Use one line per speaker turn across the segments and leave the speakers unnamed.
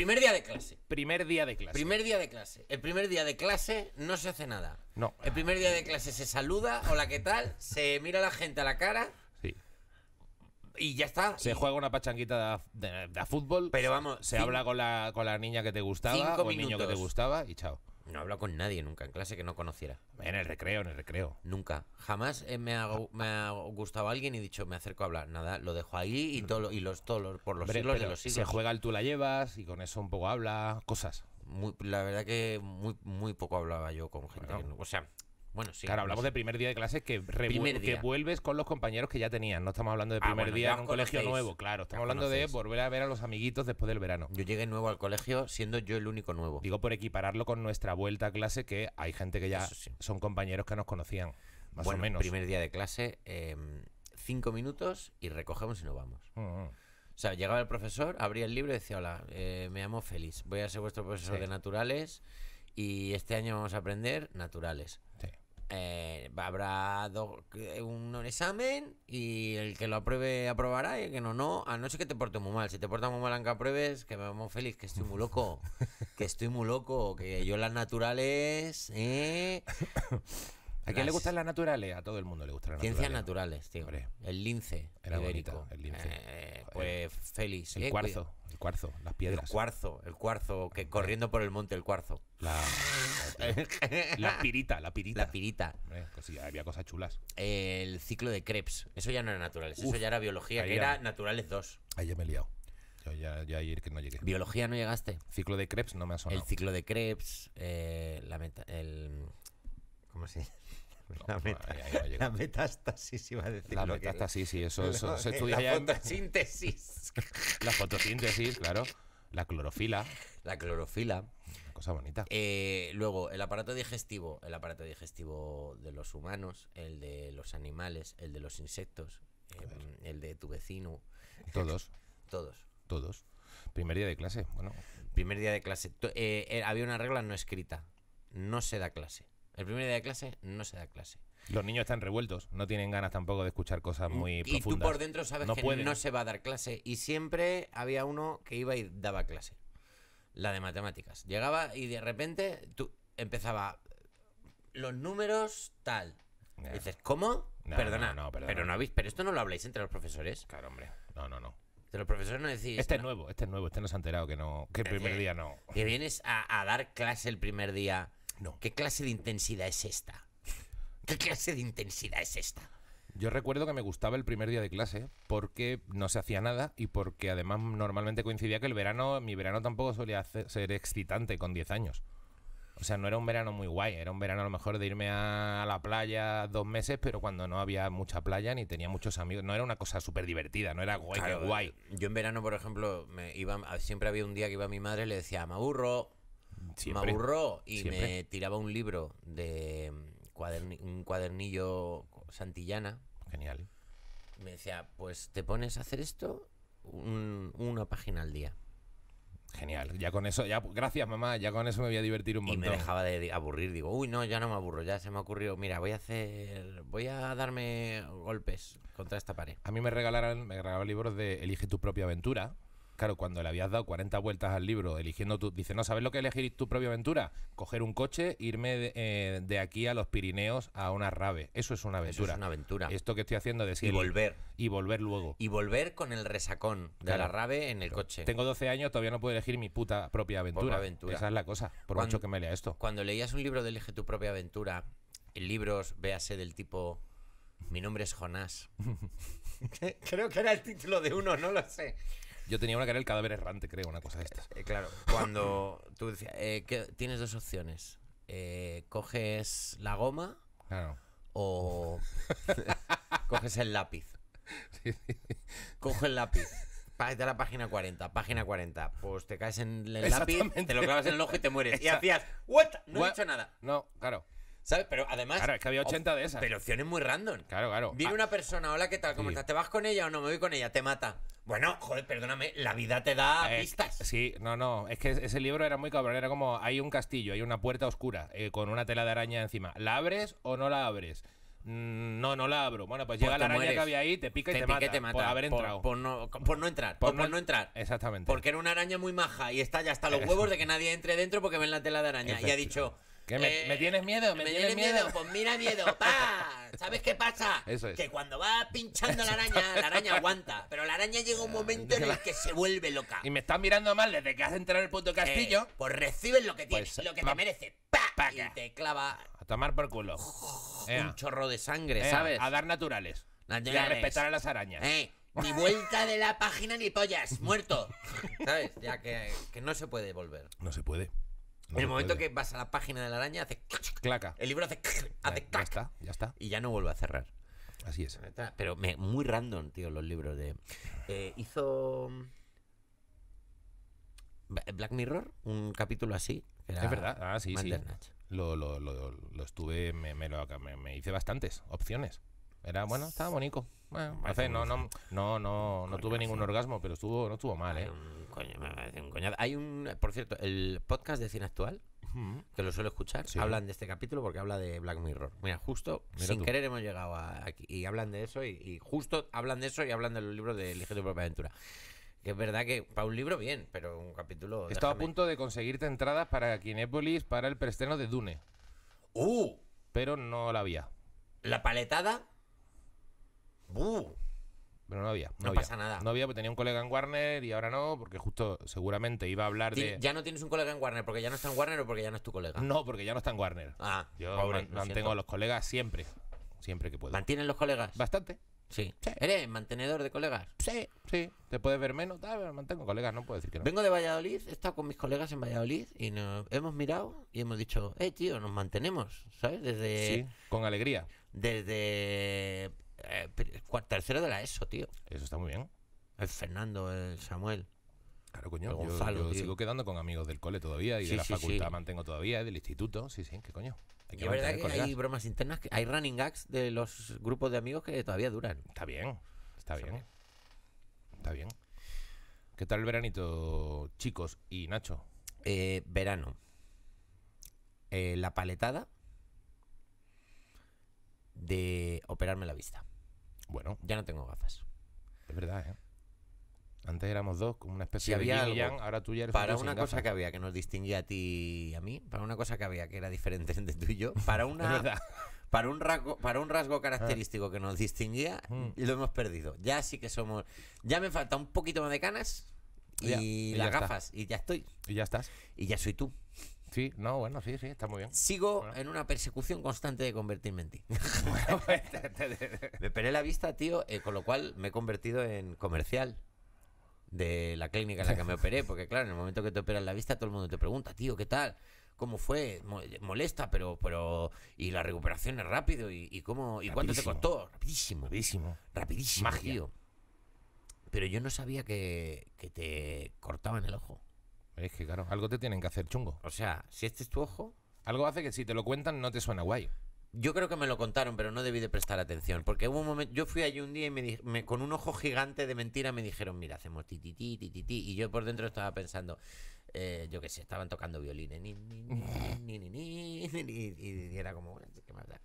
Primer día de clase.
Primer día de clase.
Primer día de clase. El primer día de clase no se hace nada.
No.
El primer día de clase se saluda, hola, ¿qué tal? Se mira a la gente a la cara
Sí.
y ya está.
Se
Y-
juega una pachanquita de, de- de fútbol.
Pero vamos,
Se habla con la, con la niña que te gustaba o el niño que te gustaba y chao.
No hablo con nadie nunca en clase que no conociera.
En el recreo, en el recreo.
Nunca. Jamás eh, me, ha, me ha gustado alguien y he dicho, me acerco a hablar. Nada, lo dejo ahí y, todo, lo- y los, todos los- por los
Hombre,
siglos de los
se
siglos.
juega el tú la llevas y con eso un poco habla cosas.
Muy- la verdad que muy, muy poco hablaba yo con gente
Bueno.
que no- O sea, bueno, sí.
claro,
no
hablamos
sé.
de primer día de clase que, que vuelves con los compañeros que ya tenías. No estamos hablando de
Ah,
primer
bueno,
día en un colegio nuevo, claro. Estamos hablando de volver a ver a los amiguitos después del verano.
Yo llegué nuevo al colegio siendo yo el único nuevo.
Digo por equipararlo con nuestra vuelta a clase, que hay gente que ya
sí.
son compañeros que nos conocían, más
bueno,
o menos.
primer día de clase, eh, cinco minutos y recogemos y nos vamos.
Mm, mm.
O sea, llegaba el profesor, abría el libro y decía, hola, eh, me llamo Félix, voy a ser vuestro profesor
Sí.
de naturales y este año vamos a aprender naturales.
Sí.
Eh, habrá do- un examen y el que lo apruebe aprobará y el que no, no. A no ser que te porte muy mal. Si te portas muy mal aunque apruebes, que me llamo Félix, que estoy muy loco. que estoy muy loco. Que yo las naturales... ¿eh?
¿A quién le gustan las naturales? A todo el mundo le gustan las
Ciencias
naturales.
naturales, tío.
Hombre.
El lince
Era
ibérico.
bonito, el lince.
Eh, pues Félix.
El
eh,
cuarzo,
cuida-
el cuarzo, las
El
piedras.
cuarzo, el cuarzo, que corriendo por el monte el cuarzo.
La, la pirita, la pirita.
La pirita.
Hombre, pues había cosas chulas.
El ciclo de Krebs. Eso ya no era naturales, eso ya era biología, que era naturales 2.
Ahí ya me he liado. Yo ya, ya ayer que no llegué.
Biología no llegaste.
Ciclo de Krebs no me ha sonado.
El ciclo de Krebs, eh, la meta, el ¿cómo se llama? La, meta-
no
la metástasis iba a decir
La metástasis, sí, eso, eso se
la
estudia ya en
fotosíntesis.
la fotosíntesis, claro. La clorofila,
La clorofila.
una cosa bonita.
Eh, luego, el aparato digestivo, el aparato digestivo de los humanos, el de los animales, el de los insectos, eh, el de tu vecino,
Todos,
todos.
todos. Primer día de clase, bueno.
Primer día de clase. Eh, eh, había una regla no escrita. No se da clase. El primer día de clase no se da clase.
Los niños están revueltos, no tienen ganas tampoco de escuchar cosas muy
y tú
profundas.
por dentro sabes
No
que
pueden.
no se va a dar clase. Y siempre había uno que iba y daba clase. La de matemáticas. Llegaba y de repente tú empezaba los números tal. Y dices, ¿cómo?
No,
perdona,
no, no, perdona.
Pero no habéis, pero esto no lo habláis entre los profesores.
Claro, hombre. No, no, no.
Entre los profesores no decís.
Este es
"No,
nuevo, este es nuevo, este no se ha enterado que no, que el primer día no.
Que vienes a, a dar clase el primer día.
No.
¿Qué clase de intensidad es esta? ¿Qué clase de intensidad es esta?
Yo recuerdo que me gustaba el primer día de clase porque no se hacía nada y porque además normalmente coincidía que el verano, mi verano tampoco solía hacer- ser excitante con 10 años. O sea, no era un verano muy guay, era un verano a lo mejor de irme a, a la playa dos meses, pero cuando no había mucha playa ni tenía muchos amigos. No era una cosa súper divertida, no era guay,
Claro,
guay.
Yo en verano, por ejemplo, me iba, siempre había un día que iba mi madre y le decía, me aburro,
Siempre.
me aburro. Y
Siempre.
me tiraba un libro de mm, cuaderni- un cuadernillo santillana.
Genial.
Y me decía, pues te pones a hacer esto un- una página al día.
Genial. Ya con eso, ya gracias mamá, ya con eso me voy a divertir un
Y
montón.
me dejaba de de aburrir. Digo, uy, no, ya no me aburro. Ya se me ocurrió, mira, voy a hacer, voy a darme golpes contra esta pared.
A mí me regalaron, me regalaron libros de Elige tu propia aventura. Claro, cuando le habías dado 40 vueltas al libro, eligiendo tu. Dice, ¿no sabes lo que elegir tu propia aventura? Coger un coche, irme de, eh, de aquí a los Pirineos a una rave. Eso es una
Eso
aventura.
es una aventura.
Esto que estoy haciendo de
Y volver.
Y volver luego.
Y volver con el resacón de
Claro.
la rave en el coche.
Tengo 12 años, todavía no puedo elegir mi puta propia aventura.
aventura.
Esa es la cosa, por
Cuando-
mucho que me lea esto.
Cuando leías un libro de Elige tu propia aventura, en libros, véase del tipo Mi nombre es Jonás. Creo que era el título de uno, no lo sé.
Yo tenía una que era el cadáver errante, creo, una cosa de estas.
Eh, claro, cuando tú decías, eh, que tienes dos opciones. Eh, coges la goma
Claro.
o coges el lápiz. Coge el lápiz. Págate a la página 40, página 40. Pues te caes en el lápiz, te lo clavas en el ojo y te mueres. Y hacías, ¿what? No he dicho nada.
No, claro.
¿Sabes? Pero además.
Claro, es que había 80 de esas.
Pero opciones muy random.
Claro, claro.
Viene
Ah,
una persona, hola, ¿qué tal? ¿Cómo
Sí.
estás? ¿Te vas con ella o no? Me voy con ella, te mata. Bueno, joder, perdóname, la vida te da
Eh,
pistas.
Sí, no, no. Es que ese libro era muy cabrón. Era como: hay un castillo, hay una puerta oscura eh, con una tela de araña encima. ¿La abres o no la abres? Mm, No, no la abro. Bueno, pues
Pues
llega
te
la araña
mueres.
que había ahí, te pica y te,
pica
mata,
y te mata
por haber entrado.
Por, no, por no entrar.
Por
o por
no-
no entrar.
Exactamente.
Porque era una araña muy maja y está ya hasta los huevos de que nadie entre dentro porque ven la tela de araña. Y ha dicho.
¿Qué, me- me tienes miedo? ¿Me tienes
tienes
miedo?
Pues mira miedo, pa. ¿Sabes qué pasa?
Eso es.
Que cuando va pinchando la araña, la araña aguanta. Pero la araña llega un momento en el que se vuelve loca.
Y me estás mirando mal desde que has entrado en el puto castillo.
Eh, pues recibes lo que tienes,
Pues,
lo que te merece. ¡Pa!
pa'
Y te clava
A tomar por culo. Ea,
un chorro de sangre,
ea,
¿sabes?
A dar naturales. Y a
Naturales.
respetar a las arañas.
Eh, ni vuelta de la página ni pollas, muerto. ¿Sabes? Ya que, que no se puede volver.
No se puede. No
en el momento
puede.
que vas a la página de la araña, hace.
Claca.
El libro hace.
Ya,
hace
ya
clac,
está, ya está.
y ya no vuelve a cerrar.
Así es.
Pero me- muy random, tío, los libros de. Eh, hizo. Black Mirror, un capítulo así. era
Es verdad. Ah, sí, sí. Lo, lo, lo, lo estuve, me, me- me hice bastantes opciones. Era bueno, estaba bonito. Bueno, no, no, no, no, no tuve ningún orgasmo, pero estuvo, no estuvo mal, ¿eh?
un, coño, me parece un coñazo. Hay un. Por cierto, el podcast de cine actual, que lo suelo escuchar,
Sí.
hablan de este capítulo porque habla de Black Mirror. Mira, justo
Mira
sin
tú.
querer hemos llegado a- aquí y hablan de eso y, y justo hablan de eso y hablan de los libros de Elige tu propia aventura. Que es verdad que para un libro bien, pero un capítulo.
Estaba a
déjame.
punto de conseguirte entradas para Kinépolis para el preestreno de Dune,
¡Uh!
pero no la había.
La paletada. ¡Uh!
Pero no había. No,
No
había.
pasa nada.
No había, porque tenía un colega en Warner y ahora no, porque justo seguramente iba a hablar de.
Ya no tienes un colega en Warner porque ya no está en Warner o porque ya no es tu colega.
No, porque ya no está en Warner.
Ah,
Yo
pobre,
man-
lo
mantengo
siento.
a los colegas siempre. Siempre que puedo.
¿Mantienen los colegas?
Bastante.
Sí.
Sí.
¿Eres mantenedor de colegas?
Sí, sí. Te puedes ver menos, tal, pero mantengo colegas, no puedo decir que no.
Vengo de Valladolid, he estado con mis colegas en Valladolid y nos hemos mirado y hemos dicho, eh, tío, nos mantenemos, ¿sabes? Desde.
Sí, con alegría.
Desde. Eh, tercero de la ESO, tío.
Eso está muy bien.
El Fernando, el Samuel.
Claro, coño. Yo-
Gonzalo,
yo sigo quedando con amigos del cole todavía y
Sí,
de la
sí,
facultad
sí.
mantengo todavía, y del instituto. Sí, sí, qué coño. Hay
Y verdad que
colegas.
hay bromas internas, que hay running gags de los grupos de amigos que todavía duran.
Está bien, está bien. Está bien. ¿Qué tal el veranito, chicos y Nacho?
Eh, verano. Eh, la paletada de operarme la vista.
Bueno,
Ya no tengo gafas.
es verdad, ¿eh? Antes éramos dos, como una
Si
especie de
había
yin y
algo
yang, ahora tú ya eres
Para una cosa
gafas.
que había que nos distinguía a ti y a mí, para una cosa que había que era diferente entre tú y yo, para una
verdad.
para un rasgo, para un rasgo característico que nos distinguía,
Mm.
lo hemos perdido. Ya sí que somos, ya me falta un poquito más de canas y,
Ya, y
las
está.
gafas y ya estoy
Y ya estás.
y ya soy tú.
Sí, no, bueno, sí, sí, está muy bien.
Sigo
Bueno.
en una persecución constante de convertirme en ti. Me operé la vista, tío, eh, con lo cual me he convertido en comercial de la clínica en la que me operé, porque claro, en el momento que te operas la vista todo el mundo te pregunta, tío, ¿qué tal? ¿Cómo fue? Mo- Molesta, pero pero y la recuperación es rápido y, y cómo y cuánto te costó? Rapidísimo,
Rapidísimo.
rapidísimo,
Magia.
tío. Pero yo no sabía que, que te cortaban el ojo.
Es que claro, algo te tienen que hacer chungo.
O sea, si este es tu ojo,
Algo hace que si te lo cuentan no te suena guay.
Yo creo que me lo contaron, pero no debí de prestar atención. Porque hubo un momento. Yo fui allí un día y me, me- con un ojo gigante de mentira me dijeron: Mira, hacemos ti, ti, ti, ti, ti, ti", Y yo por dentro estaba pensando: eh, Yo qué sé, estaban tocando violines. Ni, ni, ni, ni, ni, ni, ni, ni, y, era como: "Bueno, ¿Qué más da?".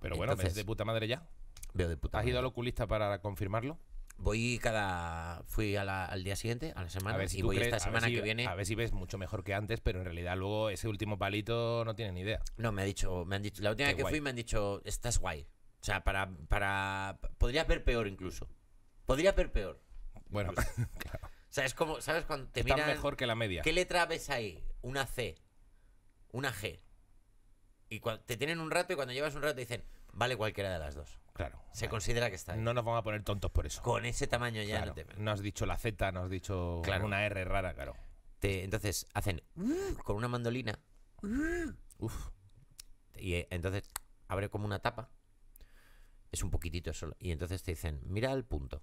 Pero bueno,
Entonces-
ves de puta madre ya.
Veo de puta
¿Has ido
madre.
al oculista para confirmarlo?
Voy cada. Fui a la- al día siguiente, a la semana.
a ver si
y voy
crees-
esta semana
si-
que viene.
A ver si ves mucho mejor que antes, pero en realidad luego ese último palito no tiene ni idea.
No, me ha dicho, me han dicho, la última
Qué
vez que
guay.
fui me han dicho, estás guay. O sea, para, para, podrías ver peor incluso. Podría ver peor.
Bueno, claro.
O sea, es como, ¿sabes? Cuando te miran,
mejor que la media.
¿qué letra ves ahí? Una C, una G. Y cua- te tienen un rato y cuando llevas un rato te dicen, vale cualquiera de las dos.
Claro.
Se
Vale.
considera que está ahí.
No nos vamos a poner tontos por eso.
Con ese tamaño ya
Claro.
no te...
No has dicho la Z, no has dicho
Claro.
una R rara, claro.
te- Entonces hacen con una mandolina
Uf,
y eh, entonces abre como una tapa. Es un poquitito solo. Y entonces te dicen, mira el punto.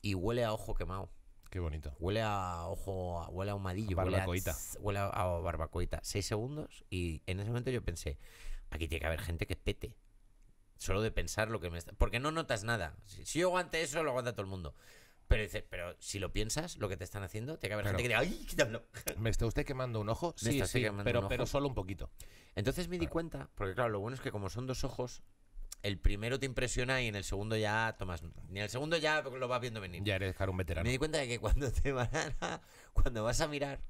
Y huele a ojo quemado.
qué bonito.
Huele a ojo, huele a ahumadillo,
A
huele a,
barbacoita.
huele a, a barbacoita. Seis segundos y en ese momento yo pensé, aquí tiene que haber gente que pete. Solo de pensar lo que me está... Porque no notas nada. Si, si yo aguante eso, lo aguanta todo el mundo. Pero dices, pero si lo piensas, lo que te están haciendo, tiene que haber
Claro.
gente que diga, ¡ay, quítalo!
¿Me está usted quemando un ojo? Sí,
está
sí,
quemando
pero,
un
pero solo un poquito.
Entonces me di cuenta, porque claro, lo bueno es que como son dos ojos, el primero te impresiona y en el segundo ya tomas. Ni en el segundo ya lo vas viendo venir.
Ya eres cara un veterano.
Me di cuenta de que cuando te van a, cuando vas a mirar,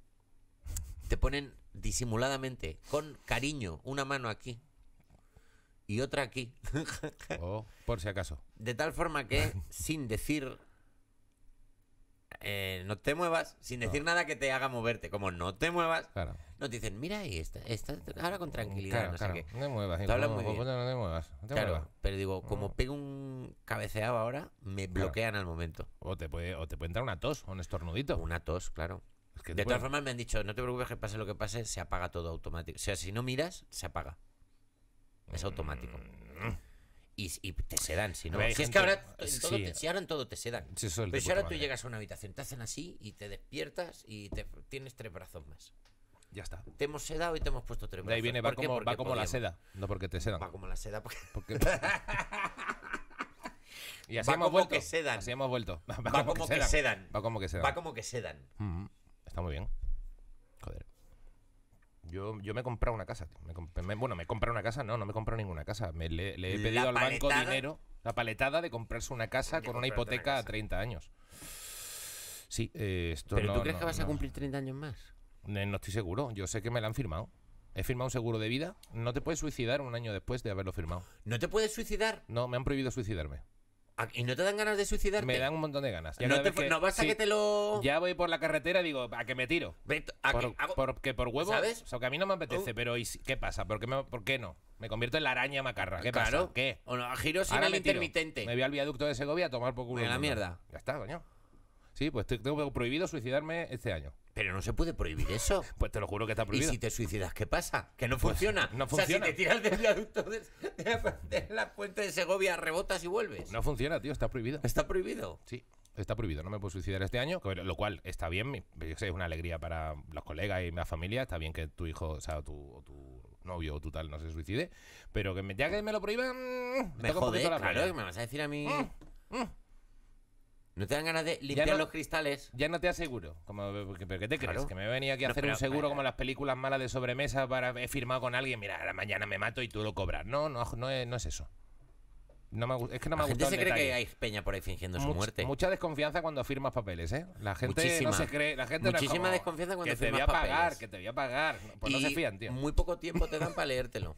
te ponen disimuladamente, con cariño, una mano aquí y otra aquí.
Oh, por si acaso.
De tal forma que, sin decir eh, no te muevas, sin decir nada que te haga moverte, como no te muevas,
Claro.
no te dicen, mira ahí, está, está ahora con tranquilidad,
Claro,
no
claro.
sé qué.
No te muevas.
Te
no,
muy
pues,
bien.
no te muevas. no te
Claro,
muevas.
pero digo, como
Mm.
pego un cabeceado ahora, me bloquean al momento.
O te, puede, o te puede entrar una tos o un estornudito.
Una tos, claro.
Es que
De
bueno,
todas formas me han dicho, no te preocupes que pase lo que pase, se apaga todo automático. O sea, si no miras, se apaga. Es automático. Y, y te sedan, si no.
Ver,
Si es que ahora, en todo
sí.
te- si ahora en todo te sedan.
Sí,
Pero si ahora tú llegas a una habitación, te hacen así y te despiertas y te, tienes tres brazos más.
Ya está.
Te hemos sedado y te hemos puesto tres
De ahí
brazos.
viene, va como,
Porque
va como la seda. No porque te sedan.
Va como la seda. porque-
Porque... y así
Va
hemos
como
vuelto.
que sedan.
Así hemos vuelto. Va,
Va como que sedan.
Va como que sedan.
Va como que sedan.
Ujú. Está muy bien. Yo, yo me he comprado una casa. tío. Me comp- me- bueno, me he comprado una casa. No, no me he comprado ninguna casa. Me, le, le he
La
pedido al banco
paletada.
dinero. La paletada de comprarse una casa
De
con una
comprarte una
hipoteca a
casa.
30 años. Sí, eh, esto
¿Pero
no,
tú crees
no,
que vas a
no.
cumplir 30 años más?
Eh, No estoy seguro. Yo sé que me la han firmado. He firmado un seguro de vida. No te puedes suicidar un año después de haberlo firmado.
¿No te puedes suicidar?
No, me han prohibido suicidarme.
¿A- ¿Y no te dan ganas de suicidarte?
Me dan un montón de ganas. Ya
no, te
que-
no basta
sí,
que te lo...
Ya voy por la carretera y digo, a que me tiro.
A
Por,
que hago-
porque por huevo,
¿Sabes?
o sea, que a mí no me apetece,
Un-
pero ¿y si- ¿qué pasa? ¿Por qué, me- por qué no? Me convierto en la araña macarra. ¿Qué
Claro.
pasa? ¿Qué?
O no, a giro sin el intermitente.
Me voy al viaducto de Segovia a tomar por culo.
En
el
la mierda.
Ya está, coño. Sí, pues te- tengo prohibido suicidarme este año.
Pero no se puede prohibir eso.
Pues te lo juro que está
¿Y
prohibido.
si te suicidas, qué pasa? Que no funciona.
no
O sea,
funciona.
si te tiras del viaducto de, de la, de la puente de Segovia, rebotas y vuelves.
No funciona, tío, está prohibido.
Está prohibido.
Sí, está prohibido. No me puedo suicidar este año, que- lo cual está bien. mi- Yo sé, es una alegría para los colegas y la familia. Está bien que tu hijo, o sea, tu, o tu novio o tu tal no se suicide. Pero que me, ya que me lo prohíban, mm,
Me
un
jode, claro,
polla.
me vas a decir a mí...
mm.
¿No te dan ganas de limpiar
no-
los cristales?
Ya no te aseguro. Como, porque- ¿Pero qué te crees? Que me a venir aquí a
No,
hacer
pero-
un seguro como las películas malas de sobremesa para he firmado con alguien. Mira, ahora mañana me mato y tú lo cobras. No, no, no es, no es eso. No me, es que no me
La
ha
gente
gustado
se cree que hay peña por ahí fingiendo su muerte.
Mucha desconfianza cuando firmas papeles, ¿eh? La gente
Muchísima.
no se cree. La gente no
Muchísima
como,
desconfianza cuando
Que te voy a pagar,
papeles.
que te voy a pagar. Pues no se fían, tío.
Muy poco tiempo te dan para leértelo.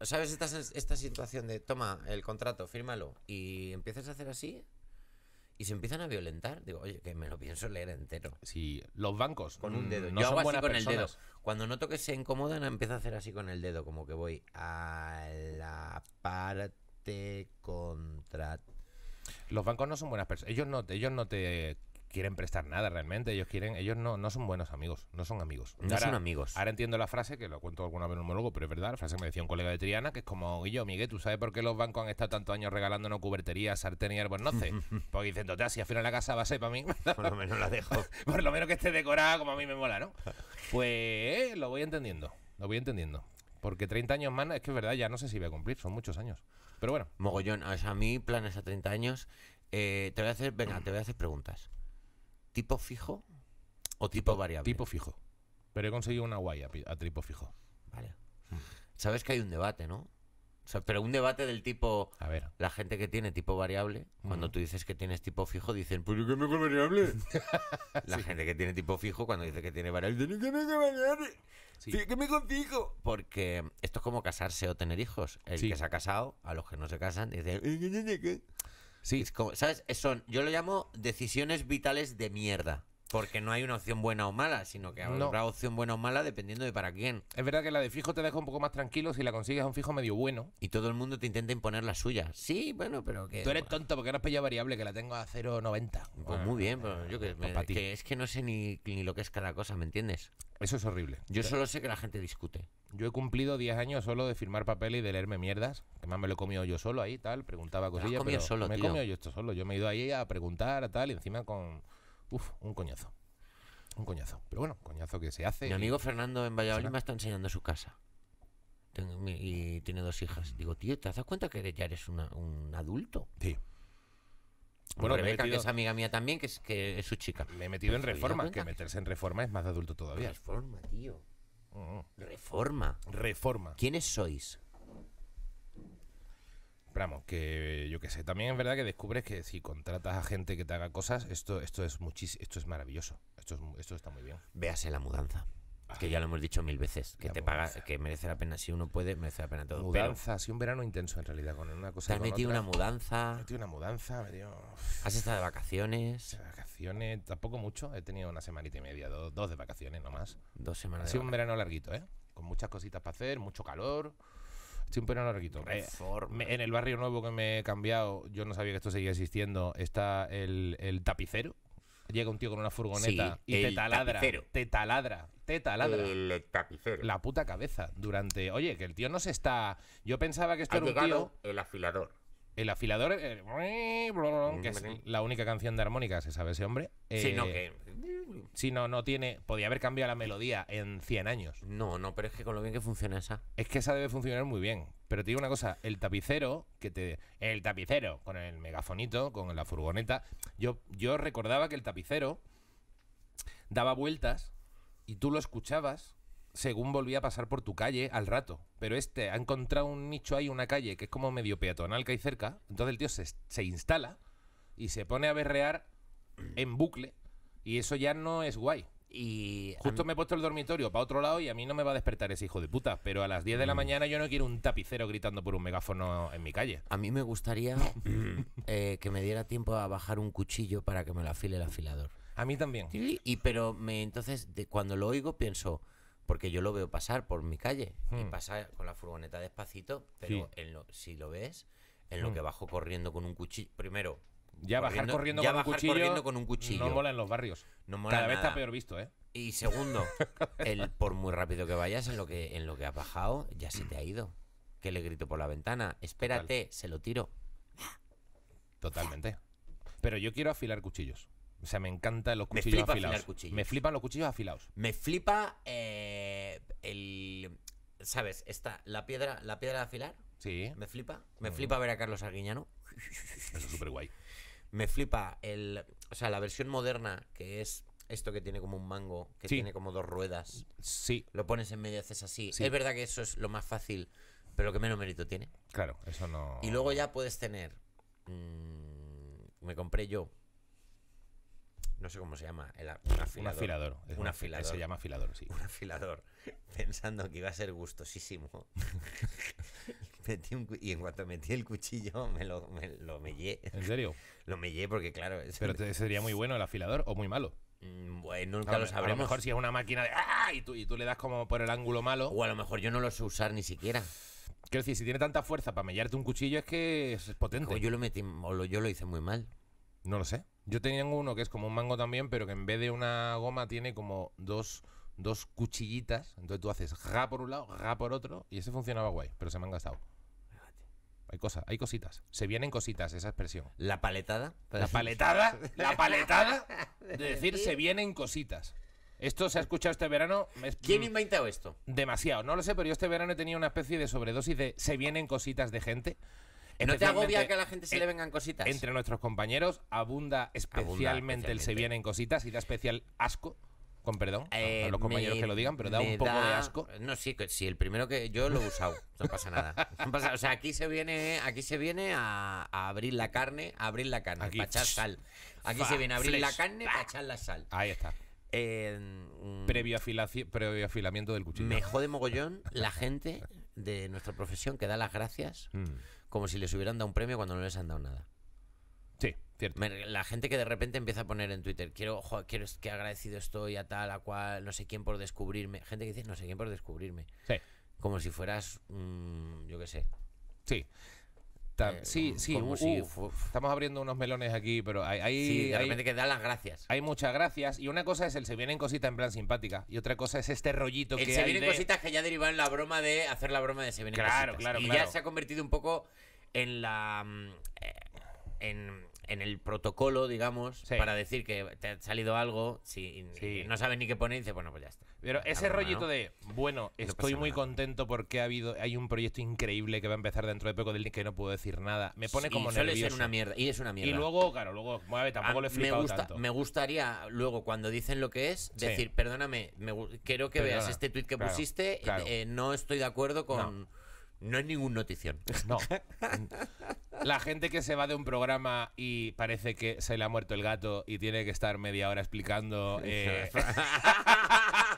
¿Sabes esta, esta situación de toma el contrato, fírmalo y empiezas a hacer así y se empiezan a violentar? Digo, oye, que me lo pienso leer entero.
Si los bancos
Con un
mm,
dedo.
no
Yo
son
hago así con el dedo.
personas,
Cuando noto que se incomodan, empiezo a hacer así con el dedo, como que voy a la parte contra.
Los bancos no son buenas personas. Ellos no, ellos no te quieren prestar nada realmente. Ellos quieren, ellos no, no son buenos amigos. No son amigos.
No
Ahora-
son amigos.
Ahora entiendo la frase, que lo cuento alguna vez en un monólogo, pero es verdad, la frase que me decía un colega de Triana, que es como, Guillo, Miguel, ¿tú sabes por qué los bancos han estado tantos años regalándonos cuberterías, sartén y albornoces? Porque dicen, total, si al final la casa va a ser para mí,
Por lo menos la dejo.
por lo menos que esté decorada como a mí me mola, ¿no? Pues eh, lo voy entendiendo, lo voy entendiendo. Porque 30 años más, es que es verdad, ya no sé si voy a cumplir, son muchos años. Pero bueno,
Mogollón. O sea, a mí, planes a 30 años. eh, te voy a hacer, venga, te voy a hacer preguntas. ¿Tipo fijo o tipo, variable?
tipo fijo. Pero he conseguido una guay a, a tipo fijo.
Vale. Sabes que hay un debate, ¿no? O sea, pero un debate del tipo.
A ver.
La gente que tiene tipo variable, cuando
Ujú.
tú dices que tienes tipo fijo, dicen, ¿pero qué mejor variable? La gente que tiene tipo fijo, cuando dice que tiene variable, dicen, ¿qué mejor variable?
Sí.
¿Qué mejor fijo? Porque esto es como casarse o tener hijos. El
Sí.
que se ha casado, a los que no se casan, dice, "¿Eh, qué, qué, qué, qué?".
Sí,
Es como, ¿sabes? Son, yo lo llamo decisiones vitales de mierda. Porque no hay una opción buena o mala, sino que
No.
habrá opción buena o mala dependiendo de para quién.
es verdad que la de fijo te deja un poco más tranquilo si la consigues a un fijo medio bueno.
Y todo el mundo te intenta imponer la suya. Sí, bueno, pero que.
Tú eres tonto porque no has pillado variable, que la tengo a 0,90.
Pues
Bueno,
muy bien, pero yo que,
pues
me- que es que no sé ni, ni lo que es cada cosa, ¿me entiendes?
Eso es horrible.
Yo solo sé que la gente discute.
Yo he cumplido 10 años solo de firmar papel y de leerme mierdas. Que más me lo he comido yo solo ahí, tal. Preguntaba cosillas. pero
solo,
me he comido yo esto solo. Yo me he ido ahí a preguntar, a tal, y encima con. Uf, un coñazo. Un coñazo. Pero bueno, coñazo que se hace.
Mi amigo Fernando en Valladolid me está enseñando su casa. Y tiene dos hijas. Digo, tío, ¿te das cuenta que ya eres una- un adulto?
Sí. Bueno,
Rebeca, que
metido-
es amiga mía también, que es, que es su chica.
Me he metido en
Pues, ¿te das
reforma, que meterse en reforma es más de adulto todavía.
Reforma, tío.
Mm,
Reforma.
Reforma.
¿Quiénes sois?
Pero vamos, que yo qué sé. También es verdad que descubres que si contratas a gente que te haga cosas, esto, esto es muchis, esto es maravilloso. Esto, es, esto está muy bien.
Véase la mudanza. Que ya lo hemos dicho mil veces. Que te paga, que merece la pena. Si uno puede, merece la pena todo. Pero
Mudanza, ha sido un verano intenso en realidad, con una cosa
te has metido
otra.
una mudanza.
Me he metido una mudanza, me metido
Has estado de vacaciones.
vacaciones, tampoco mucho. He tenido una semanita y media, do- dos, de vacaciones nomás.
Dos
Ha
semanas de
sido un verano larguito, ¿eh? Con muchas cositas para hacer, mucho calor. Sido un verano larguito. Eh, me- en el barrio nuevo que me he cambiado, yo no sabía que esto seguía existiendo, está el, el tapicero. Llega un tío con una furgoneta
Sí,
y te
el
taladra,
tapicero.
te taladra, te taladra
El tapicero.
la puta cabeza durante... Oye, que el tío no se está... Yo pensaba que esto
ha
era un tío...
el afilador.
El afilador, eh, que es la única canción de armónica se sabe ese hombre.
Sí, no,
eh,
que.
Sí, no, no tiene... Podía haber cambiado la melodía en 100 años.
No, no, pero es que con lo bien que funciona esa.
Es que esa debe funcionar muy bien. Pero te digo una cosa, el tapicero, que te. El tapicero, con el megafonito, con la furgoneta. Yo, yo recordaba que el tapicero daba vueltas y tú lo escuchabas según volvía a pasar por tu calle al rato. Pero este ha encontrado un nicho ahí, una calle que es como medio peatonal que hay cerca. Entonces el tío se, se instala y se pone a berrear en bucle. Y eso ya no es guay.
Y.
Justo
mí-
me he puesto el dormitorio para otro lado y a mí no me va a despertar ese hijo de puta. Pero a las 10
Mm.
de la mañana yo no quiero un tapicero gritando por un megáfono en mi calle.
A mí me gustaría eh, que me diera tiempo a bajar un cuchillo para que me lo afile el afilador.
A mí también.
Y pero me entonces de, cuando lo oigo pienso, porque yo lo veo pasar por mi calle y
Hmm.
pasa con la furgoneta despacito, pero
Sí.
en lo, si lo ves, en lo
Hmm.
que bajo corriendo con un cuchillo, primero
Ya bajar corriendo
ya
con un cuchillo.
corriendo con un cuchillo.
No mola en los barrios.
no mola
Cada vez está peor visto, ¿eh?
Y segundo, el por muy rápido que vayas en lo que en lo que has bajado, ya se te ha ido. Que le grito por la ventana, espérate, se lo tiro.
Totalmente. Pero yo quiero afilar cuchillos. O sea, me encantan los
Me
cuchillos
flipa
afilados.
afilar cuchillos.
Me flipan los cuchillos afilados.
Me flipa eh, el ¿sabes? Esta la piedra la piedra de afilar,
Sí,
me flipa. Me
Mm.
flipa ver a Carlos Arguiñano.
eso es súper guay.
Me flipa el. O sea, la versión moderna, que es esto que tiene como un mango, que
Sí.
tiene como dos ruedas.
Sí,
Lo pones en medio y haces así.
Sí.
Es verdad que eso es lo más fácil, pero lo que menos mérito tiene.
claro, eso no.
Y luego ya puedes tener. mm, me compré yo. No sé cómo se llama. el un
Un
afilador.
afilador. Es
Un
un-
afilador.
Se llama afilador, sí.
Un afilador. Pensando que iba a ser gustosísimo. Metí un y en cuanto metí el cuchillo, me lo, me lo mellé.
¿En serio?
Lo mellé porque, claro. es-
Pero te- sería muy bueno el afilador o muy malo.
Mm, Bueno,
A
nunca
lo,
lo
a lo
sabremos.
mejor si es una máquina de ¡ah! y tú, y tú le das como por el ángulo malo.
O a lo mejor yo no lo sé usar ni siquiera.
Quiero decir, si tiene tanta fuerza para mellarte un cuchillo es que es potente.
O yo lo metí, o lo- yo lo hice muy mal.
No lo sé. Yo tenía uno que es como un mango también, pero que en vez de una goma tiene como dos, dos cuchillitas. Entonces tú haces ga por un lado, ga por otro, y ese funcionaba guay, pero se me han gastado. Hay cosas, hay cositas. Se vienen cositas, esa expresión.
La paletada.
La paletada, la paletada de decir se vienen cositas. Esto se ha escuchado este verano. es-
¿Quién
mm,
inventó esto?
Demasiado. No lo sé, pero yo este verano he tenido una especie de sobredosis de se vienen cositas de gente.
¿No te agobia que a la gente se le
en-
vengan cositas?
Entre nuestros compañeros abunda especialmente el se vienen cositas y da especial asco. Con perdón a- a
Eh,
los compañeros
me-
que lo digan, pero da un poco de asco.
No, sí, que sí, el primero que yo lo he usado, no pasa nada. No pasa- o sea, aquí se viene, aquí se viene a, a abrir la carne, a abrir la carne,
Aquí,
para echar sal. Aquí
fa,
se viene a abrir la carne para echar la sal.
Ahí está.
Eh,
Previo, previo afilamiento del cuchillo.
me jode mogollón la gente de nuestra profesión que da las gracias
Mm.
como si les hubieran dado un premio cuando no les han dado nada.
Sí, cierto.
La gente que de repente empieza a poner en Twitter, quiero, jo, quiero que agradecido estoy a tal, a cual, no sé quién por descubrirme. Gente que dice, no sé quién por descubrirme.
Sí,
Como si fueras, mm, yo qué sé.
sí.
Eh,
sí, sí. uh,
si
uh,
fu-
estamos abriendo unos melones aquí, pero hay, hay,
Sí, de
hay-
repente que da las gracias.
hay muchas gracias. Y una cosa es el se vienen cositas en plan simpática. Y otra cosa es este rollito
El
que
se vienen
de-
cositas que ya derivan en la broma de hacer la broma de se vienen
Claro,
cositas.
claro,
Y
claro.
ya se ha convertido un poco en la. mm, eh, En, en el protocolo, digamos,
Sí.
para decir que te ha salido algo, si
Sí.
no sabes ni qué poner, dices, bueno, pues ya está.
Pero ese
broma,
rollito
¿no?
de, bueno, estoy muy
nada.
contento porque ha habido, hay un proyecto increíble que va a empezar dentro de poco del que no puedo decir nada. Me pone
Y
como
suele
nervioso.
ser una mierda, y es una mierda.
y luego, claro, luego, a ver, tampoco he
me, gusta-
tanto.
me gustaría luego cuando dicen lo que es
Sí.
decir, perdóname, me quiero que veas este tuit que
Claro,
pusiste,
claro.
eh, no estoy de acuerdo con... No, es ningún notición.
No. La gente que se va de un programa y parece que se le ha muerto el gato y tiene que estar media hora explicando eh,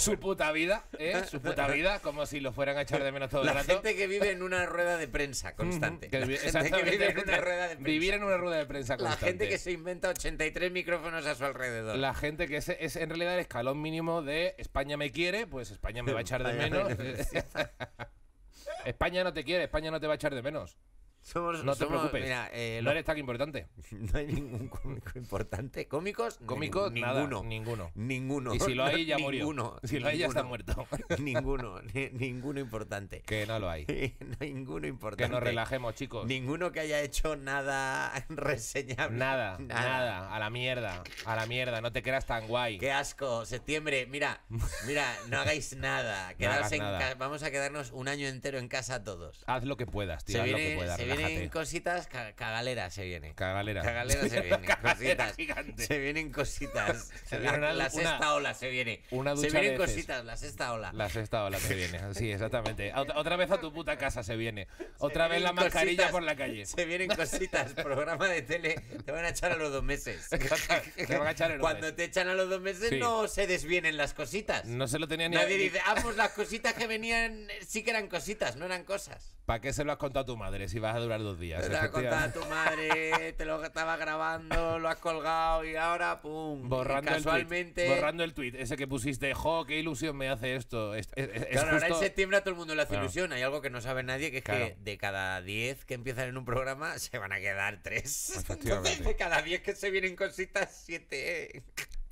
su puta vida, ¿eh? Su puta vida, como si lo fueran a echar de menos todo el
La
rato.
gente que vive en una rueda de prensa constante.
Que
La gente que
exactamente,
vive en una rueda de prensa.
Vivir en una rueda de prensa
La
constante.
gente que se inventa 83 micrófonos a su alrededor.
La gente que es, es en realidad el escalón mínimo de España me quiere, pues España me va a echar de menos. España no te quiere, España no te va a echar de menos.
Somos-
No te
somos-
preocupes.
Mira, eh,
No
lo-
eres tan importante.
no hay ningún cómico importante. ¿Cómicos?
Cómicos,
Ni-
nada,
ninguno.
ninguno.
Ninguno.
Y si lo hay, ya murió.
Ninguno.
Si lo hay, ya está muerto.
ninguno. ni- ninguno importante.
Que no lo hay.
No ninguno importante.
Que nos relajemos, chicos.
Ninguno que haya hecho nada reseñable.
Nada, nada, a la mierda, a la mierda, no te creas tan guay.
Qué asco, septiembre. Mira, mira, no hagáis nada.
Hagas
en
nada.
Vamos a quedarnos un año entero en casa todos.
Haz lo que puedas, tío,
Se,
haz lo que puedas,
se vienen
relájate.
cositas, ca- cagalera se viene.
Cagalera.
Cagalera se viene, cositas.
gigante.
Se vienen cositas.
Se
la,
una-
la
una-
sexta ola se viene.
una
se
ducha
vienen
de heces.
cositas, la sexta ola.
La sexta ola que viene, sí, exactamente. Otra, otra vez a tu puta casa se viene. Otra vez la
vienen
mascarilla
cositas,
por la calle.
Se vienen cositas, programa de tele, te van a echar a los dos meses.
Te van a echar en un
Cuando
mes.
te echan a los dos meses
Sí.
no se desvienen las cositas.
No se lo tenía ni
Nadie dice, ah, pues las cositas que venían sí que eran cositas, no eran cosas.
¿Para qué se lo has contado a tu madre si vas a durar dos días?
Te lo ha contado a tu madre, te lo estaba grabando, lo has colgado y ahora, pum.
Borrando
casualmente.
el tweet, borrando el tweet, ese que pusiste, jo, qué ilusión me hace esto. Es, es- es
Claro, ahora en septiembre a todo el mundo le hace ilusión. Hay algo que no sabe nadie, que es
Claro.
que de cada 10 que empiezan en un programa se van a quedar 3.
Efectivamente.
Entonces, de cada 10 que se vienen cositas, 7.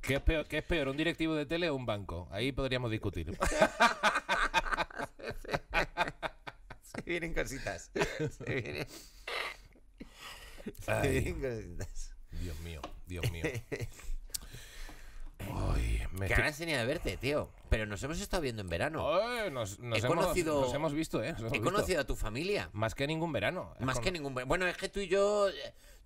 ¿Qué es, peor, qué es peor, un directivo de tele o un banco? Ahí podríamos discutir.
Se vienen cositas. Se vienen, se vienen cositas.
Dios mío, Dios mío. Ay, me
Que ganas tenía de verte, tío. Pero nos hemos estado viendo en verano.
Ay, nos, nos
He
hemos,
conocido-
nos hemos visto, ¿eh? Nos hemos
He
visto.
conocido a tu familia.
Más que ningún verano.
Más
con-
que ningún. Bueno, es que tú y yo.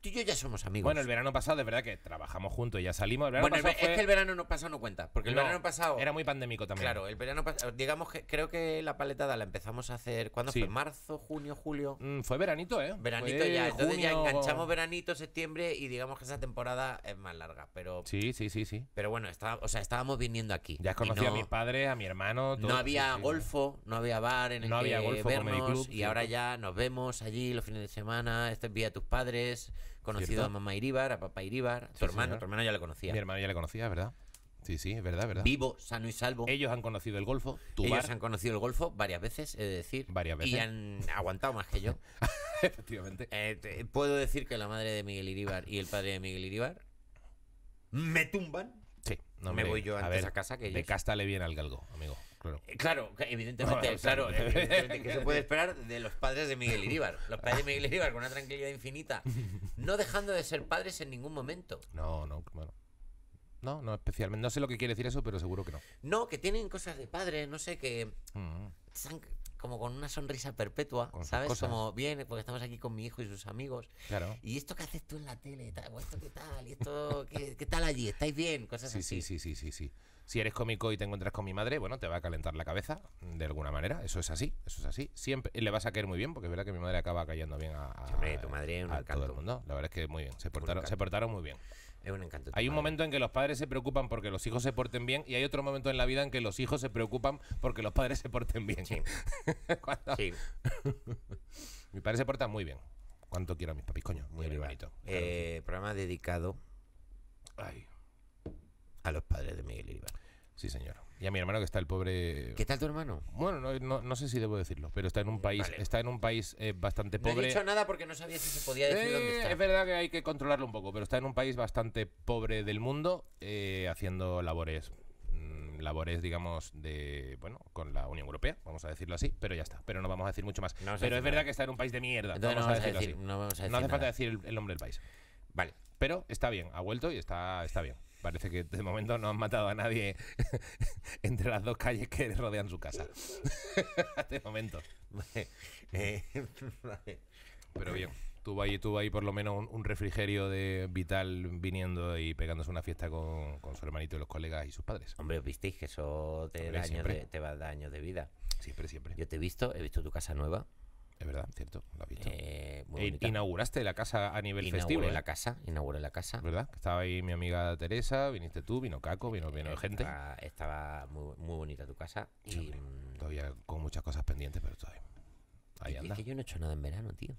Tú y yo ya somos amigos.
Bueno, el verano pasado, de verdad que trabajamos juntos y ya salimos. El verano
Bueno, el
pasado
ve- es
fue-
que el verano no pasado no cuenta. Porque el
No,
verano pasado.
Era muy pandémico también.
Claro, el verano pasado. Digamos que creo que la paletada la empezamos a hacer. ¿Cuándo
Sí.
fue? ¿Marzo, junio, julio?
Mm, fue veranito, ¿eh?
Veranito
Fue
ya. Entonces ya enganchamos veranito, septiembre y digamos que esa temporada es más larga. Pero,
Sí, sí, sí, sí.
pero bueno, está, o sea, estábamos viniendo aquí.
Ya conocido
no-
a mis padres, a mi hermano. todo,
No había
sí,
golfo, no había bar en el
No
que
había golfo,
vernos
club,
y ahora ya nos vemos allí los fines de semana, estoy vía a tus padres, conocido
Cierto.
a mamá Iríbar, a papá Iríbar, tu
Sí,
hermano,
señor.
tu hermano ya le conocía.
Mi hermano ya le conocía, ¿verdad? Sí, sí, es verdad, verdad.
Vivo, sano y salvo.
Ellos han conocido el golfo, tu
Ellos
bar,
han conocido el golfo varias veces, he de decir.
Varias
Y
veces.
han aguantado más que yo.
efectivamente.
Eh, te- puedo decir que la madre de Miguel Iríbar y el padre de Miguel Iríbar me tumban.
Sí, no
Me voy yo
a
antes
ver,
a casa que
De
ellos.
casta le viene al galgo, amigo. Claro.
Eh, Claro, que evidentemente, claro, evidentemente, ¿qué se puede esperar de los padres de Miguel Iríbar? Los padres de Miguel Iríbar con una tranquilidad infinita, no dejando de ser padres en ningún momento.
No, no, bueno. No, no especialmente. No sé lo que quiere decir eso, pero seguro que no.
No, que tienen cosas de padres, no sé, que
Mm.
están como con una sonrisa perpetua,
Con
¿sabes? Como bien, porque estamos aquí con mi hijo y sus amigos.
Claro.
¿Y esto qué haces tú en la tele? tal? ¿O esto qué tal? ¿Y esto qué, qué tal allí? ¿Estáis bien? Cosas
Sí,
así.
sí, sí, sí, sí, sí. Si eres cómico y te encuentras con mi madre, bueno, te va a calentar la cabeza de alguna manera. Eso es así, eso es así. Siempre le vas a caer muy bien, porque es verdad que mi madre acaba cayendo bien a, a-
hombre, tu madre es un
a todo el mundo. La verdad es que muy bien. Se portaron, se portaron muy bien.
Es un encanto.
Hay un
madre.
momento en que los padres se preocupan porque los hijos se porten bien y hay otro momento en la vida en que los hijos se preocupan porque los padres se porten bien.
Sí. Sí,
Mi padre se porta muy bien. Cuánto quiero a mis papis, coño. Muy bonito. Claro que
Eh, programa dedicado.
Ay,
a los padres de Miguel Iríbar.
sí, señor. Y a mi hermano que está el pobre.
¿Qué tal tu hermano?
Bueno, no, no- no sé si debo decirlo, pero está en un país,
Vale.
está en un país eh, bastante
No he
pobre.
dicho nada porque no sabía si se podía decir dónde
Eh,
está.
es verdad que hay que controlarlo un poco, pero está en un país bastante pobre del mundo, eh, haciendo labores mm, labores, digamos, de, bueno, con la Unión Europea, vamos a decirlo así, pero ya está. Pero no vamos a decir mucho más.
No
pero es verdad
nada.
que está en un país de mierda. Vamos
no, vamos a
decirlo
decir,
así.
no vamos a decir
No hace falta decir el, el nombre del país.
Vale.
Pero está bien, ha vuelto y está, está bien. Parece que de momento no han matado a nadie entre las dos calles que rodean su casa. de momento.
Eh.
Pero bien, tuvo ahí, tuvo ahí por lo menos un, un refrigerio de Vital viniendo y pegándose una fiesta con, con su hermanito y los colegas y sus padres.
Hombre, visteis que eso te,
Hombre,
da años
siempre.
de, te va a dar años de vida.
Siempre, siempre.
Yo te he visto, he visto tu casa nueva.
Es verdad, cierto, lo has visto.
eh, muy
E-
bonita.
inauguraste la casa a nivel
Inauguré
festivo, ¿eh?
la casa, inauguré la casa.
¿verdad? Estaba ahí mi amiga Teresa, viniste tú, vino Caco, vino, vino gente.
Estaba, estaba muy, muy bonita tu casa.
Sí,
y,
hombre,
mm,
Todavía con muchas cosas pendientes, pero todavía. Ahí
es
anda.
que yo no he hecho nada en verano, tío.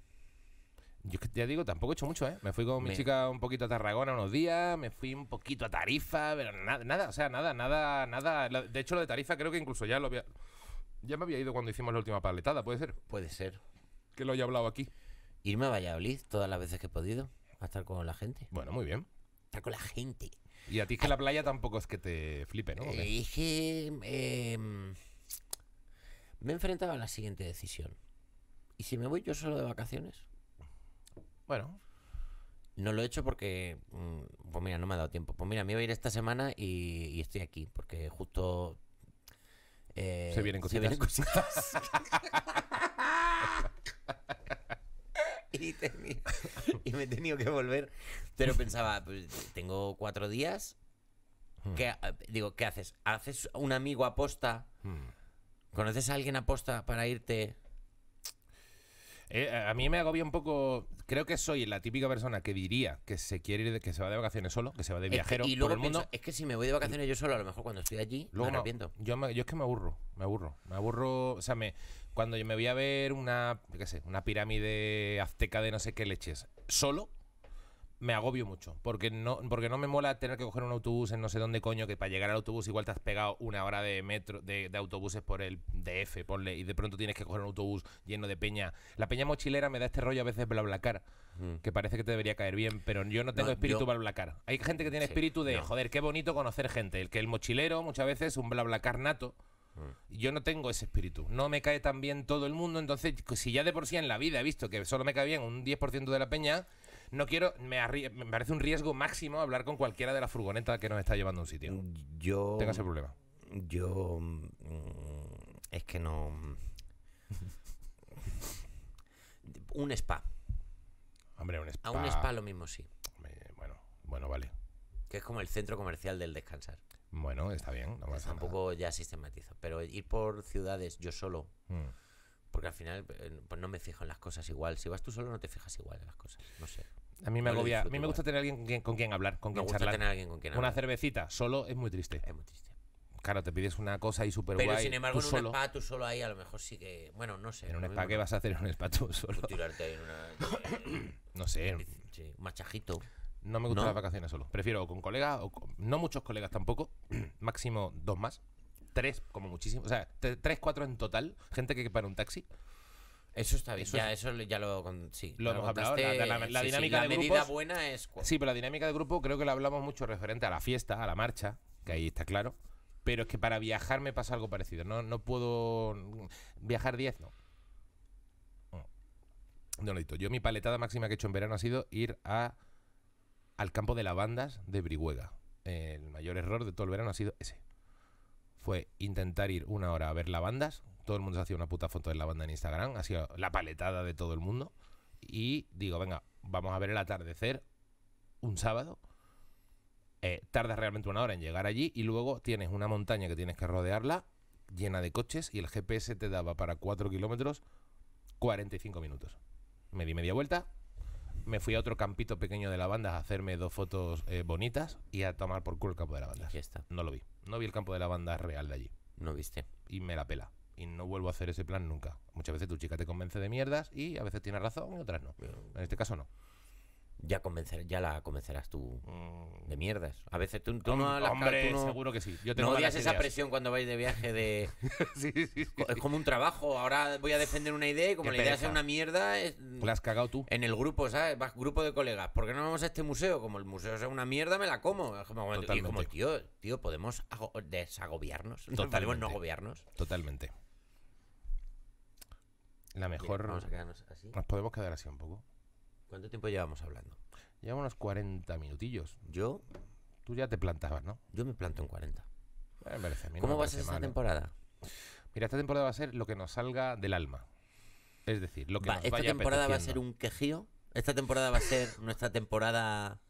Yo es ya digo, tampoco he hecho mucho, ¿eh? Me fui con mi
Me-
chica un poquito a Tarragona unos días, me fui un poquito a Tarifa, pero nada, nada, o sea, nada, nada, nada. De hecho, lo de Tarifa creo que incluso ya lo había. Ya me había ido cuando hicimos la última paletada, puede ser.
Puede ser.
Que lo haya hablado aquí.
Irme a Valladolid todas las veces que he podido. A estar con la gente.
Bueno, muy bien.
Estar con la gente.
Y a ti es que la playa tampoco es que te flipe, ¿no?
Eh, es que eh, me he enfrentado a la siguiente decisión. ¿Y si me voy yo solo de vacaciones?
Bueno,
No lo he hecho porque, mm, pues mira, no me ha dado tiempo. Pues mira, me iba a ir esta semana y, y estoy aquí, porque justo... eh,
Se vienen cositas.
cositas. y, me he tenido que volver. Pero pensaba, pues, tengo cuatro días.
Hmm.
¿Qué, ha- digo, ¿qué haces? ¿Haces un amigo aposta?
hmm.
¿Conoces a alguien aposta para irte?
Eh, a mí me agobia un poco. Creo que soy la típica persona que diría que se quiere ir, de, que se va de vacaciones solo, que se va de
Es que-
viajero
y
por
luego
mundo.
es que si me voy de vacaciones yo solo, a lo mejor cuando estoy allí,
Luego
me arrepiento.
yo, me- yo es que me aburro, me aburro, me aburro, o sea, me, cuando yo me voy a ver una, qué sé, una pirámide azteca de no sé qué leches, solo, me agobio mucho, porque no, porque no me mola tener que coger un autobús en no sé dónde coño, que para llegar al autobús igual te has pegado una hora de metro, de, de autobuses por el DF, ponle, y de pronto tienes que coger un autobús lleno de peña. La peña mochilera me da este rollo a veces BlaBlaCar,
Mm.
que parece que te debería caer bien, pero yo no tengo
No,
espíritu
yo-
BlaBlaCar. Hay gente que tiene
Sí,
espíritu de,
no.
joder, qué bonito conocer gente. El que el mochilero muchas veces es un BlaBlaCar nato.
Mm.
Yo no tengo ese espíritu. No me cae tan bien todo el mundo. Entonces, si ya de por sí en la vida he visto que solo me cae bien un 10% de la peña, no quiero. Me, me parece un riesgo máximo hablar con cualquiera de la furgoneta que nos está llevando a un sitio.
Yo.
Tengo ese problema.
Yo. mm, es que no. Un spa.
Hombre, un spa.
A un spa lo mismo, sí.
Bueno, bueno, vale.
Que es como el centro comercial del descansar.
Bueno, está bien. No
Pues
pasa nada.
tampoco ya sistematizo. Pero ir por ciudades yo solo.
Mm.
Porque al final eh, pues no me fijo en las cosas igual. Si vas tú solo no te fijas igual en las cosas. No sé.
A mí me
No
agobia. A mí me gusta
igual.
tener alguien con quien, con quien hablar, con
Me
quien
gusta
charlar.
tener alguien con quien
Una
hablar.
cervecita solo es muy triste.
Es muy triste.
Claro, te pides una cosa y súper
Pero
guay.
sin embargo, en un
solo.
spa tú solo ahí a lo mejor sí que. Bueno, no sé.
En un spa, ¿qué vas a hacer en un spa tú solo?
Tú tirarte ahí en una.
No sé.
sí, un machajito.
No me gustan
¿No?
las vacaciones solo. Prefiero o con colegas, o con- no muchos colegas tampoco. máximo dos más. Tres, como muchísimo. O sea, tres, cuatro en total. Gente que para un taxi.
Eso está bien.
Eso
ya, eso ya lo. con- sí,
Lo hemos hablado, la-
contaste,
la- la
sí, sí,
dinámica
la
de
medida
grupos-
buena es.
Sí, pero la dinámica de grupo creo que la hablamos mucho referente a la fiesta, a la marcha, que ahí está claro. Pero es que para viajar me pasa algo parecido. No, no puedo viajar 10, no. No. Lo necesito. Yo mi paletada máxima que he hecho en verano ha sido ir a al campo de lavandas de Brihuega. El mayor error de todo el verano ha sido ese. Fue intentar ir una hora a ver lavandas. Todo el mundo se hacía una puta foto de lavanda en Instagram. Ha sido la paletada de todo el mundo. Y digo, venga, vamos a ver el atardecer un sábado. Eh, tardas realmente una hora en llegar allí y luego tienes una montaña que tienes que rodearla llena de coches y el GPS te daba para 4 kilómetros 45 minutos. Me di media vuelta, me fui a otro campito pequeño de lavandas a hacerme dos fotos eh, bonitas y a tomar por culo el campo de lavandas.
Fiesta.
No lo vi. No vi el campo de lavandas real de allí.
No viste.
Y me la pela. Y no vuelvo a hacer ese plan nunca. Muchas veces tu chica te convence de mierdas y a veces tienes razón y otras no. En este caso no.
Ya, convencer, ya la convencerás tú
Mm,
de mierdas. A veces tú, tú no... las-
hombre,
tú no-
seguro que sí. Yo tengo
no odias esa
ideas.
presión cuando vais de viaje de...
sí, sí, sí.
Es como un trabajo. Ahora voy a defender una idea y como
Qué
la idea sea una mierda... es-
La has cagado tú.
En el grupo, ¿sabes? Vas grupo de colegas. ¿Por qué no vamos a este museo? Como el museo sea una mierda, me la como. Es como, y como,
Totalmente.
tío, tío, podemos ago- desagobiarnos. Podemos no
Totalmente.
agobiarnos.
Totalmente. La mejor.
Vamos a quedarnos así.
Nos podemos quedar así un poco.
¿Cuánto tiempo llevamos hablando?
Llevamos unos 40 minutillos.
Yo,
Tú ya te plantabas, ¿no?
yo me planto en 40.
Eh, me parece a mí no
¿Cómo
me
va a ser esta temporada?
Mira, esta temporada va a ser lo que nos salga del alma. Es decir, lo que
Va,
nos
esta
vaya
temporada va a ser un quejío. Esta temporada va a ser nuestra temporada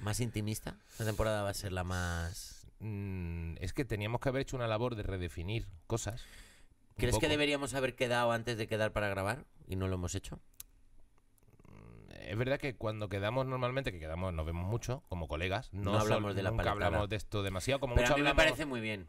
más intimista. Esta temporada va a ser la más.
Mm, es que teníamos que haber hecho una labor de redefinir cosas.
¿Crees que deberíamos haber quedado antes de quedar para grabar y no lo hemos hecho?
Es verdad que cuando quedamos normalmente, que quedamos, nos vemos mucho como colegas, no,
No hablamos
sol-
de la
nunca
paletada.
hablamos de esto demasiado, como
Pero
mucho
a mí me parece muy bien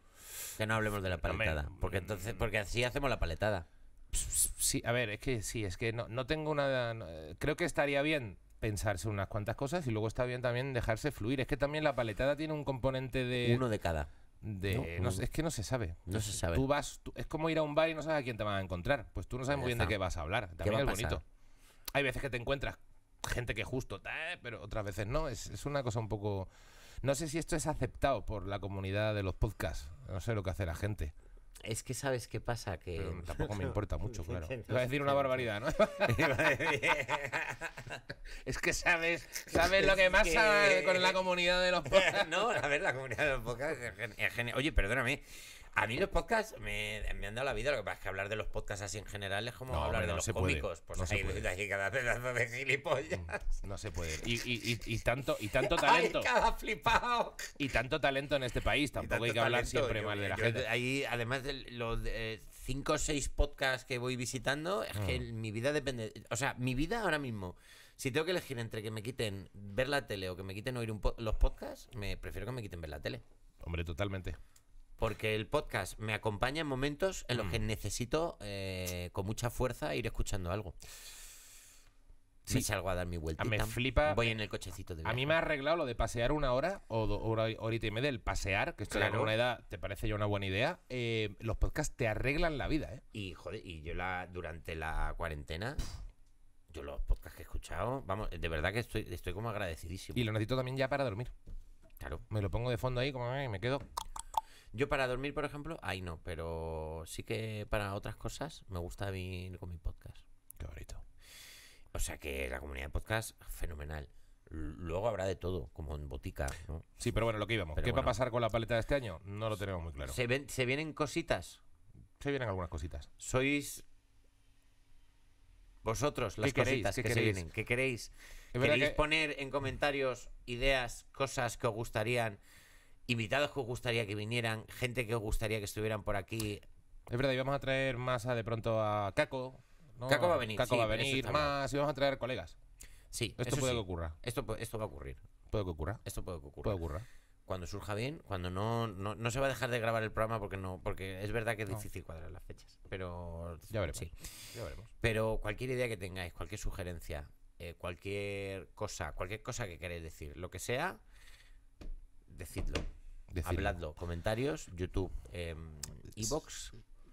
que no hablemos de la paletada. Porque entonces, porque así hacemos la paletada.
Sí, a ver, es que sí, es que no, no tengo una. no, creo que estaría bien pensarse unas cuantas cosas y luego está bien también dejarse fluir. Es que también la paletada tiene un componente de.
Uno de cada.
De-
no,
es que no se sabe.
No se sabe.
Tú vas, tú- es como ir a un bar y no sabes a quién te vas a encontrar. Pues tú no sabes muy bien de qué vas a hablar. También es bonito. Hay veces que te encuentras gente que justo, eh, pero otras veces no. Es, es una cosa un poco. No sé si esto es aceptado por la comunidad de los podcasts. No sé lo que hace la gente.
Es que sabes qué pasa que.
Pero tampoco me importa mucho, claro. Iba a decir una barbaridad, ¿no? Es que sabes, sabes lo que pasa
que-
con la comunidad de los podcasts.
no, a ver, la comunidad de los podcasts es genial. Oye, perdóname. A mí los podcasts me, me han dado la vida. Lo que pasa es que hablar de los podcasts así en general es como
No,
hablar
hombre,
de los
puede,
cómicos. Pues
no se
hay,
puede.
hay cada pedazo de gilipollas.
No se puede. Y, y- y- y tanto, y tanto
¡Ay,
talento.
cada flipado!
Y tanto talento en este país. Tampoco hay que hablar siempre mal de la gente.
Ahí, además de los eh, cinco o seis podcasts que voy visitando, es que
Mm.
mi vida depende. O sea, mi vida ahora mismo, si tengo que elegir entre que me quiten ver la tele o que me quiten oír un po- los podcasts, me prefiero que me quiten ver la tele.
Hombre, totalmente.
Porque el podcast me acompaña en momentos en los que
Mm.
necesito eh, con mucha fuerza ir escuchando algo.
Sí.
Me salgo a dar mi vuelta.
me flipa-
Voy en el cochecito de
A mí
viaje.
me ha arreglado lo de pasear una hora o do- hora, horita y media. El pasear, que esto ya
Claro.
con una edad te parece ya una buena idea. eh, los podcasts te arreglan la vida, ¿eh?
Y joder, y yo la durante la cuarentena, yo los podcasts que he escuchado, vamos, de verdad que estoy, estoy como agradecidísimo.
Y lo necesito también ya para dormir.
Claro.
Me lo pongo de fondo ahí, como eh, me quedo.
Yo para dormir, por ejemplo, ahí no, pero sí que para otras cosas me gusta ir con mi podcast.
Qué bonito.
O sea que la comunidad de podcast, fenomenal. Luego habrá de todo, como en botica, ¿no?
Sí, pero bueno, lo que íbamos.
Pero
¿Qué va a pasar con la paleta de este año? No lo tenemos muy claro.
Se, ven, se vienen cositas.
Se vienen algunas cositas.
Sois vosotros las cositas
¿Qué
que
queréis?
se vienen. ¿Qué queréis? ¿Queréis
que-
poner en comentarios ideas, cosas que os gustarían, invitados que os gustaría que vinieran, gente que os gustaría que estuvieran por aquí?
Es verdad, íbamos a traer más a, de pronto a Caco. ¿no?
Caco va a venir,
Caco
sí,
va a venir más y vamos a traer colegas.
Sí,
Esto puede
sí.
que ocurra.
Esto, esto va a ocurrir.
Puede que ocurra.
Esto puede que ocurra.
Puede ocurrir.
Cuando surja bien, cuando no, no, no se va a dejar de grabar el programa porque no, porque es verdad que es
No.
difícil cuadrar las fechas. Pero
Ya veremos.
sí.
Ya veremos.
Pero cualquier idea que tengáis, cualquier sugerencia, eh, cualquier cosa, cualquier cosa que queráis decir, lo que sea, decidlo.
Decirlo.
Habladlo. Comentarios, YouTube, eh, Evox,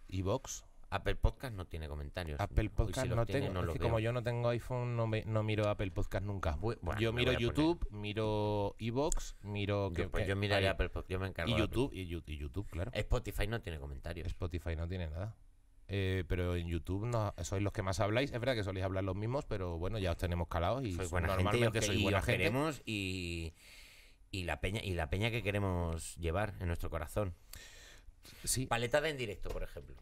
Evox.
Apple Podcast no tiene comentarios.
Apple Podcast
si
no
tiene,
tengo.
no
es
los
que como yo no tengo iPhone, no, me- no miro Apple Podcast nunca.
Bueno,
yo miro
poner.
YouTube, miro Evox, miro.
Yo, pues
que-
yo miraré
ahí-
Apple Podcast, yo me encargo
Y. YouTube, y, YouTube, claro.
Spotify no tiene comentarios.
Spotify no tiene nada. Eh, pero en YouTube no, sois los que más habláis. Es verdad que soléis hablar los mismos, pero bueno, ya os tenemos calados y
sois buena gente y
normalmente sois
y
buena gente.
y, y la peña y la peña que queremos llevar en nuestro corazón.
Sí,
Paletada en directo, por ejemplo.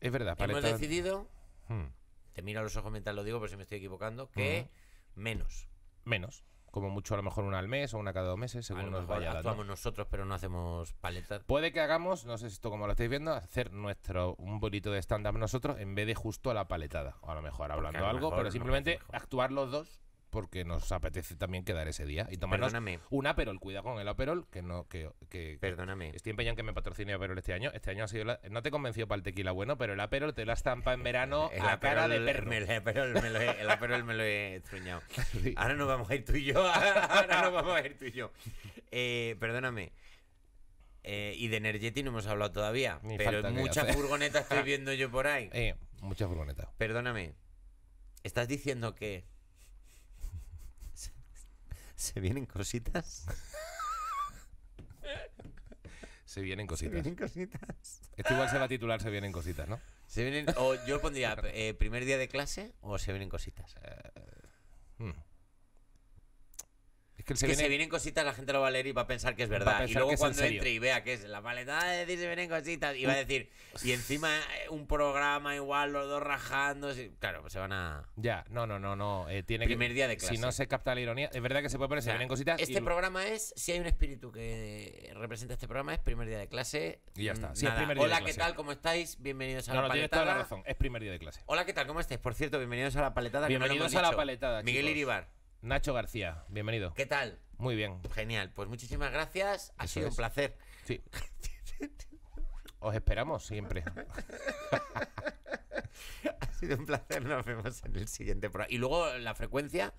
es verdad.
Hemos
paleta-
decidido,
Hmm,
te miro a los ojos mientras lo digo por si me estoy equivocando, que menos.
menos. Como mucho a lo mejor una al mes o una cada dos meses,
A
según
lo
nos
mejor
vaya dando.
actuamos nosotros, pero no hacemos paletas.
Puede que hagamos, no sé si esto como lo estáis viendo, hacer nuestro un bolito de stand-up nosotros en vez de justo a la paletada. O a lo mejor hablando
a
algo, pero simplemente actuar los dos porque nos apetece también quedar ese día y tomarnos
Perdóname,
un Aperol. Cuidado con el Aperol, que no que, que-
perdóname.
Estoy empeñado en que me patrocine Aperol este año. Este año ha sido la- no te convenció para el tequila bueno, pero el Aperol te lo has estampado en verano
El
a cara de perro.
me- el Aperol me lo he, el Aperol me lo he.
Sí.
Ahora nos vamos a ir tú y yo. Ahora nos vamos a ir tú y yo. Eh, perdóname. Eh, y de Energeti no hemos hablado todavía.
Ni
pero muchas furgonetas estoy viendo yo por ahí.
Eh, mucha furgoneta.
Perdóname. ¿Estás diciendo que. Se- ¿Se vienen cositas?
Se vienen
Se
cositas.
vienen cositas.
Esto igual se va a titular Se vienen cositas, ¿no?
Se vienen, o yo pondría eh, primer día de clase o se vienen cositas.
Hmm. Es que se
que
viene...
se vienen cositas, la gente lo va a leer y va a pensar que es verdad. Y luego cuando entre y vea que es la maleta de decir se vienen cositas, y va a decir, y encima eh, un programa igual, los dos rajando. Claro, pues se van a.
Ya, no, no, no, no. eh, tiene
Primer
que...
día de clase.
Si no se capta la ironía, es verdad que se puede poner Se vienen cositas
Este
y...
programa es, si hay un espíritu que representa este programa, es primer día de clase.
Y ya está,
Mm,
sí, es
nada.
primer día de
Hola, ¿qué
clase.
tal? ¿Cómo estáis? Bienvenidos a
No,
la
no, tienes
paletada.
toda la razón. Es primer día de clase.
Hola, ¿qué tal? ¿Cómo estáis? Por cierto, bienvenidos a la paletada. no
Bienvenidos
hemos
a la paletada,
Miguel. Iribar,
Nacho García, bienvenido.
¿qué tal?
Muy bien.
Genial, pues muchísimas gracias. Ha
Eso
sido
es.
un placer.
Sí. Os esperamos siempre.
Ha sido un placer, nos vemos en el siguiente programa. Y luego la frecuencia,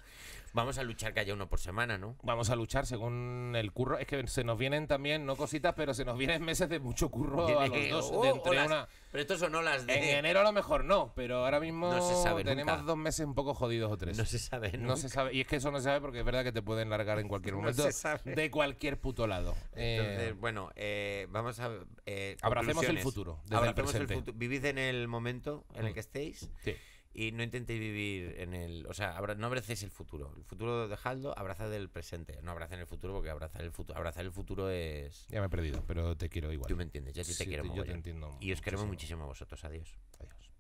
vamos a luchar que haya uno por semana, ¿no?
Vamos a luchar según el curro. Es que se nos vienen también, no cositas, pero se nos vienen meses de mucho curro a los dos.
Oh,
de entre
olas.
una...
Pero estos son olas de...
En enero a lo mejor no, pero ahora mismo
No se sabe
tenemos
nunca.
dos meses un poco jodidos o tres.
No se sabe,
No
nunca.
se sabe. Y es que eso no se sabe porque es verdad que te pueden largar en cualquier
No
momento.
se sabe.
De cualquier puto lado. Eh,
Entonces, bueno, eh, vamos a... Eh,
Abracemos el futuro, desde el
Abracemos el
presente.
futuro. Vivid en el momento en el
Mm.
que estéis
sí.
Y no intentéis vivir en el... O sea, abra- no abracéis el futuro. El futuro dejadlo, abrazad el presente. No abracen el futuro porque abrazar el futuro, abrazar el futuro es...
Ya me he perdido, pero te quiero igual.
Tú me entiendes, yo a ti te quiero
yo te entiendo
Y os queremos
muchísimo.
muchísimo a vosotros. Adiós.
Adiós.